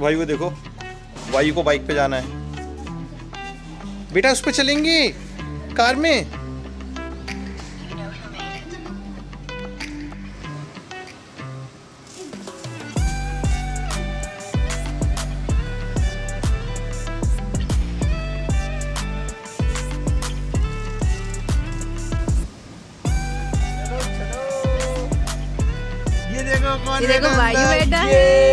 भाई वो देखो भाई को बाइक पे जाना है। बेटा उस पर चलेंगे? कार में? ये देखो कौन ये देखो बैठा बैठा है।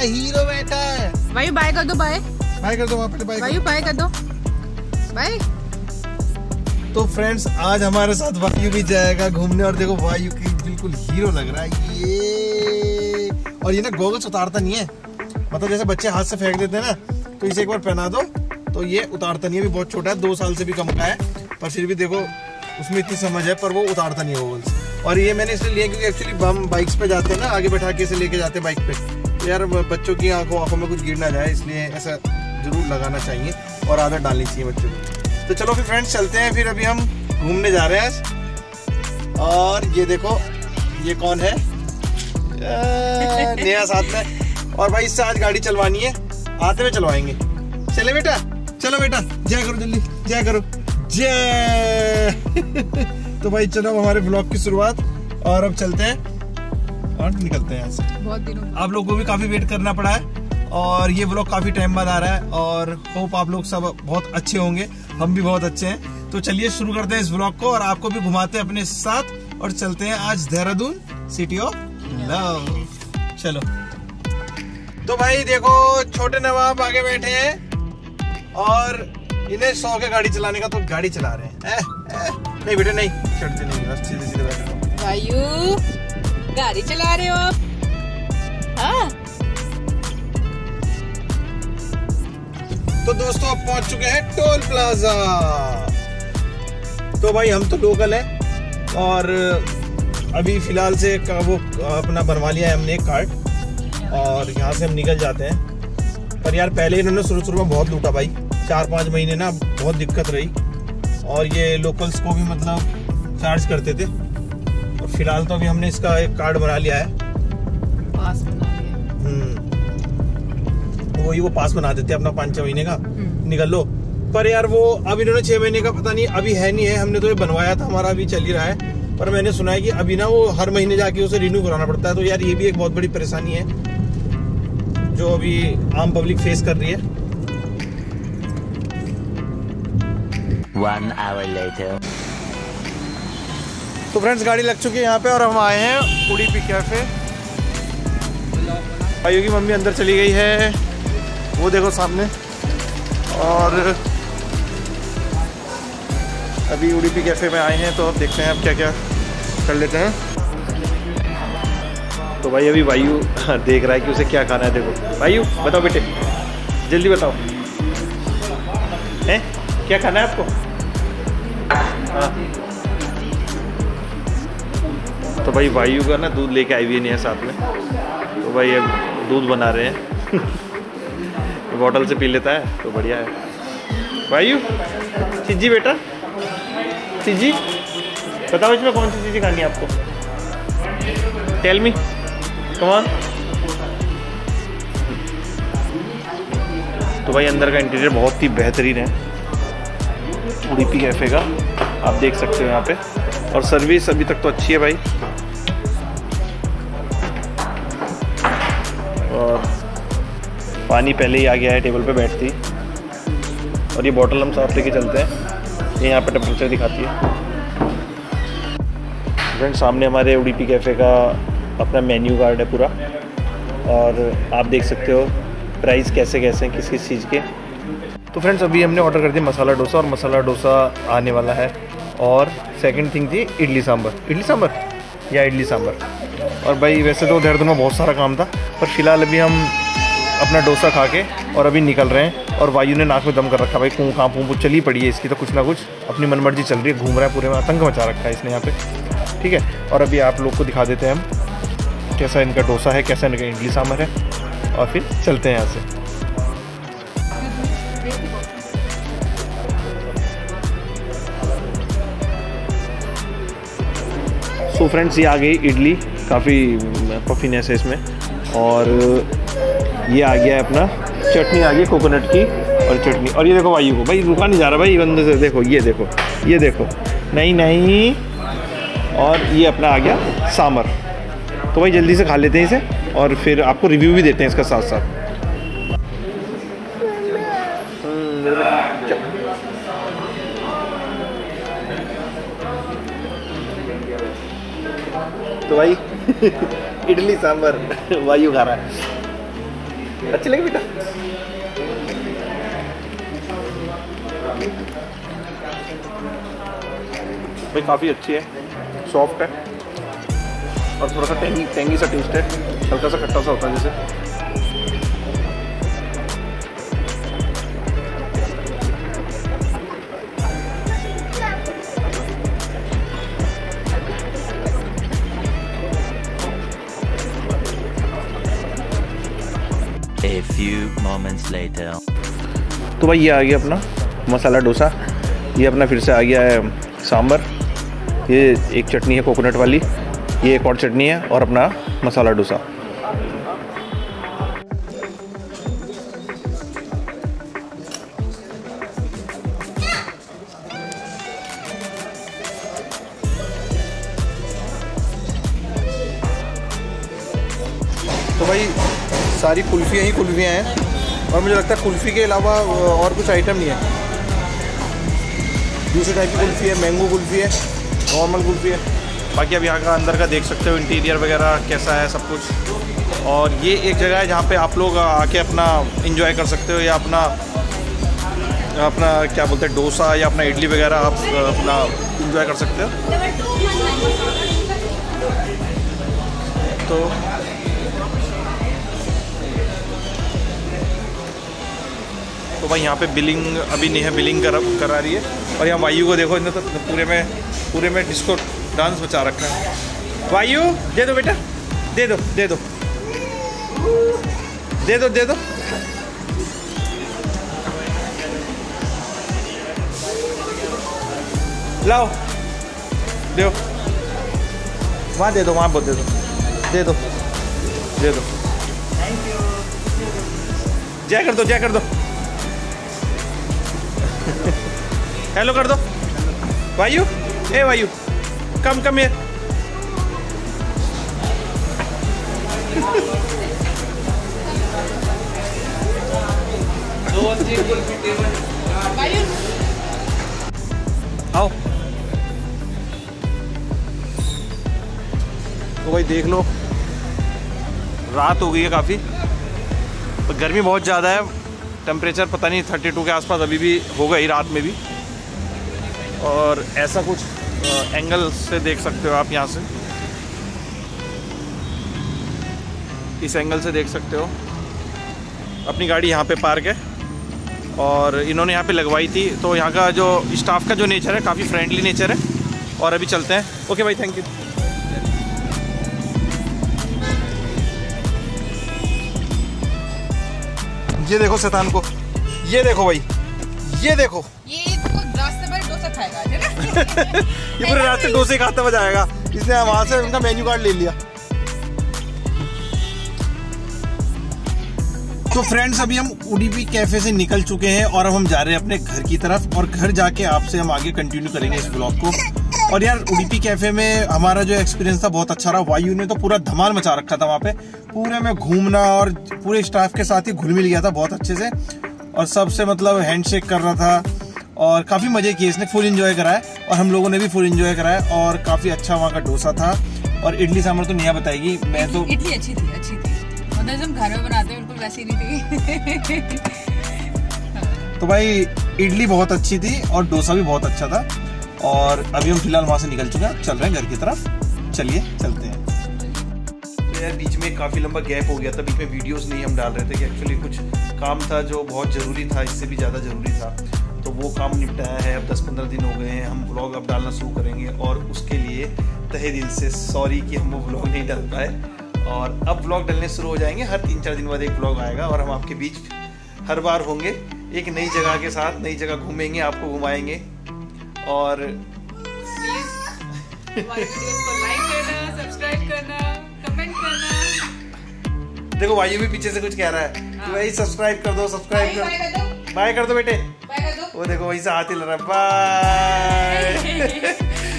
ये हीरो बैठा है। वायु बाय कर दो बाय बाय कर दो वहाँ पे बाय बाय कर दो। बाय तो फ्रेंड्स आज हमारे साथ वायु भी जाएगा घूमने और देखो वायु की बिल्कुल हीरो लग रहा है। ये और ये ना गोगल्स उतारता नहीं है। मतलब जैसे बच्चे हाथ से फेंक देते हैं ना तो इसे एक बार पहना दो। तो ये उतारता नहीं है भी बहुत छोटा है दो साल से भी कम का है। पर फिर भी देखो उसमें इतनी समझ है पर वो उतारता नहीं है गोगल्स और ये मैंने इसलिए लिया क्योंकि एक्चुअली हम बाइक्स पे जाते हैं ना आगे बैठा के इसे लेके जाते हैं बाइक पे। यार बच्चों की आँखों आँखों में कुछ गिर ना जाए, इसलिए ऐसा ज़रूर लगाना चाहिए और आदत डालनी चाहिए बच्चों को। तो चलो फिर फ्रेंड्स चलते हैं। फिर अभी हम घूमने जा रहे हैं। और ये देखो, ये कौन है? नया साथ में। और भाई, इससे आज गाड़ी चलवानी है। आते हुए चलवाएँगे। चले बेटा, चलो बेटा, जय करो जल्दी, जय करो, जय। तो भाई, चलो हमारे ब्लॉग की शुरुआत। और अब चलते हैं। और निकलते हैं यहाँ से बहुत दिनों आप लोगों को भी काफ़ी वेट करना पड़ा है और ये ब्लॉग काफ़ी टाइम बाद आ रहा है और होप आप लोग सब बहुत अच्छे होंगे। हम भी बहुत अच्छे हैं। तो चलिए शुरू करते हैं इस ब्लॉग को और आपको भी घुमाते हैं अपने साथ और चलते हैं आज देहरादून सिटी ऑफ़ लव चलो। तो भाई देखो छोटे नवाब आगे बैठे हैं और इन्हें शौक है गाड़ी चलाने का तो गाड़ी चला रहे हैं। ए, ए, नहीं बेटे नहीं। चढ़ते नहीं। बस सीधे सीधे बैठे। गाड़ी चला रहे हो आप? हाँ। तो दोस्तों अब पहुँच चुके हैं टोल प्लाजा। तो भाई, हम तो लोकल हैं और अभी फ़िलहाल से वो, अपना बनवा लिया है हमने एक कार्ड और यहाँ से हम निकल जाते हैं। पर यार, पहले इन्होंने शुरू शुरू में बहुत लूटा भाई। चार पाँच महीने ना, बहुत दिक्कत रही। और ये लोकल्स को भी मतलब चार्ज करते थे। फ़िलहाल तो अभी हमने इसका एक कार्ड बना लिया है। पास बना लिया हम्म। वही वो पास बना देते हैं अपना पाँच छह महीने का। हम्म। निकल लो। पर यार वो अब इन्होंने छह महीने का पता नहीं अभी है नहीं है। हमने तो ये बनवाया था हमारा अभी चल ही रहा है। पर मैंने सुना है कि अभी ना वो हर महीने जाके उसे रिन्यू कराना पड़ता है। तो यार ये भी एक बहुत बड़ी परेशानी है जो अभी आम पब्लिक फेस कर रही है। One hour later. तो फ्रेंड्स गाड़ी लग चुकी है यहाँ पे और हम आए हैं उड़ी पी कैफ़े भाइयों की मम्मी अंदर चली गई है। वो देखो सामने। और अभी उड़ीपी कैफ़े में आए हैं तो अब देखते हैं अब क्या क्या कर लेते हैं। तो भाई, अभी वायु देख रहा है कि उसे क्या खाना है, देखो। वायु बताओ बेटे, जल्दी बताओ। हैं? क्या खाना है आपको? हाँ। तो भाई वायु का ना दूध लेके आई हुई नहीं है साथ में। तो भाई अब दूध बना रहे हैं। बॉटल से पी लेता है तो बढ़िया है। वायु चिज्जी बेटा चिज्जी बताओ इसमें कौन सी चीज़ें खानी है आपको? टेल मी कमान तो भाई अंदर का इंटीरियर बहुत ही बेहतरीन है। उड़ीपी कैफ़े का, आप देख सकते हो यहाँ पे। और सर्विस अभी तक तो अच्छी है भाई। पानी पहले ही आ गया है, टेबल पे बैठती। और ये बॉटल हम साथ लेके चलते हैं। ये यहाँ पे टेम्परेचर दिखाती है। फ्रेंड सामने हमारे उड़ीपी कैफ़े का अपना मेन्यू कार्ड है पूरा। और आप देख सकते हो प्राइस कैसे कैसे हैं किस किस चीज़ के। तो फ्रेंड्स अभी हमने ऑर्डर कर दिया मसाला डोसा और मसाला डोसा आने वाला है। और सेकंड थिंग थी इडली सांभर। इडली सांभर? या इडली सांभर? और भाई, वैसे तो देहरादून में बहुत सारा काम था, पर फ़िलहाल अभी हम अपना डोसा खा के और अभी निकल रहे हैं और वायु ने नाक में दम कर रखा भाई कूँ कहाँ पूँ चली पड़ी है इसकी तो कुछ ना कुछ। अपनी मनमर्जी चल रही है, घूम रहा है पूरे में, आतंक मचा रखा है इसने यहाँ पे। ठीक है? और अभी आप लोग को दिखा देते हैं हम कैसा इनका डोसा है, कैसा इनका इडली सांभर है और फिर चलते हैं यहाँ से। सो फ्रेंड्स ये आ गई इडली, काफ़ी पफीनेस है इसमें। और ये आ गया अपना चटनी आ गई कोकोनट की और चटनी। और ये देखो वायु को भाई रुका नहीं जा रहा भाई, बंदे से देखो, ये देखो ये देखो। नहीं नहीं। और ये अपना आ गया सांबर तो भाई जल्दी से खा लेते हैं इसे और फिर आपको रिव्यू भी देते हैं इसका साथ साथ तो भाई, इडली सांबर वायु खा रहा है। अच्छी लगी बेटा? भाई, काफ़ी अच्छी है। सॉफ्ट है। और थोड़ा सा टेंगी टेंगी सा टेस्ट है। हल्का सा खट्टा सा होता है जैसे। Few moments later. तो भाई ये आ गया अपना मसाला डोसा। ये अपना फिर से आ गया है सांबर ये एक चटनी है कोकोनट वाली। ये एक और चटनी है और अपना मसाला डोसा। तो भाई सारी कुल्फ़ियाँ ही कुल्फ़ियाँ हैं और मुझे लगता है कुल्फ़ी के अलावा और कुछ आइटम नहीं है। दूसरे टाइप की कुल्फ़ी है मैंगो कुल्फ़ी है नॉर्मल कुल्फ़ी है। बाकी अब यहाँ का अंदर का देख सकते हो इंटीरियर वगैरह कैसा है सब कुछ। और ये एक जगह है जहाँ पे आप लोग आके अपना इंजॉय कर सकते हो या अपना अपना क्या बोलते हैं, डोसा या अपना इडली वगैरह आप अपना इंजॉय कर सकते हो। तो तो भाई यहाँ पे बिलिंग अभी नहीं है बिलिंग करा करा रही है। और यहाँ वायु को देखो इन्हें तो पूरे में पूरे में डिस्को डांस बचा रखा है। वायु, दे दो बेटा, दे दो दे दो। दे दो दे दो। लाओ दो। वहाँ दे दो, वहाँ बहुत दे दो। दे दो दे दो। जय कर दो, जय कर दो। हेलो कर दो वायु ए वायु कम कम ये आओ। तो भाई देख लो। रात हो गई है काफ़ी। तो गर्मी बहुत ज़्यादा है। टेम्परेचर पता नहीं थर्टी टू के आसपास अभी भी होगा ही रात में भी। और ऐसा कुछ एंगल से देख सकते हो आप यहाँ से। इस एंगल से देख सकते हो। अपनी गाड़ी यहाँ पे पार्क है और इन्होंने यहाँ पे लगवाई थी। तो यहाँ का जो स्टाफ का जो नेचर है काफ़ी फ्रेंडली नेचर है और अभी चलते हैं। ओके भाई थैंक यू ये देखो शैतान को। ये देखो भाई। ये देखो। ये ये पूरे रास्ते डोसे खाते हुए जाएगा। इसने वहाँ से उनका मेन्यू कार्ड ले लिया। तो फ्रेंड्स अभी हम उडीपी कैफ़े से निकल चुके हैं और अब हम जा रहे हैं अपने घर की तरफ़ और घर जाके आपसे हम आगे कंटिन्यू करेंगे इस ब्लॉग को। और यार उडीपी कैफ़े में हमारा जो एक्सपीरियंस था बहुत अच्छा रहा। वायु ने तो पूरा धमाल मचा रखा था वहाँ पे। पूरे में घूमना और पूरे स्टाफ के साथ ही घुल मिल गया था बहुत अच्छे से। और सबसे मतलब हैंडशेक कर रहा था। और काफ़ी मज़े किए। इसने फुल एंजॉय कराया और हम लोगों ने भी फुल एंजॉय कराया और काफ़ी अच्छा वहाँ का डोसा था। और इडली सांभर तो नेहा बताएगी। मैं तो इडली अच्छी थी अच्छी थी। मतलब हम घर में बनाते हैं बिल्कुल वैसी नहीं थी। तो भाई इडली बहुत अच्छी थी और डोसा भी बहुत अच्छा था। और अभी हम फ़िलहाल वहाँ से निकल चुके हैं। चल रहे हैं घर की तरफ़। चलिए चलते हैं। तो यार बीच में काफ़ी लंबा गैप हो गया था। बीच में वीडियोस नहीं हम डाल रहे थे कि एक्चुअली कुछ काम था जो बहुत ज़रूरी था इससे भी ज़्यादा ज़रूरी था। वो काम निपटाया है अब 10-15 दिन हो गए हैं हम ब्लॉग अब डालना शुरू करेंगे और उसके लिए तहे दिल से सॉरी कि हम वो ब्लॉग नहीं डाल पाए। और अब ब्लॉग डालने शुरू हो जाएँगे हर तीन चार दिन बाद एक ब्लॉग आएगा और हम आपके बीच हर बार होंगे एक नई जगह के साथ नई जगह घूमेंगे आपको घुमाएँगे। और देखो भाई भी पीछे से कुछ कह रहा है कि हाँ। भाई सब्सक्राइब कर दो सब्सक्राइब कर बाय कर दो बेटे। वो देखो वहीं से हाथ हिल रहा है। बाय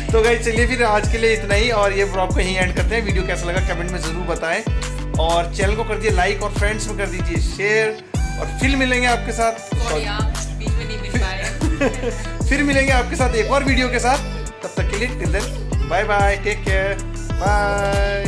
तो गाइस चलिए फिर आज के लिए इतना ही और ये ब्लॉग को यहीं एंड करते हैं। वीडियो कैसा लगा कमेंट में ज़रूर बताएँ। और चैनल को कर दिए लाइक और फ्रेंड्स में कर दीजिए शेयर और फिर मिलेंगे आपके साथ। पाए। फिर मिलेंगे आपके साथ एक और वीडियो के साथ। तब तक के लिए till then bye bye take care bye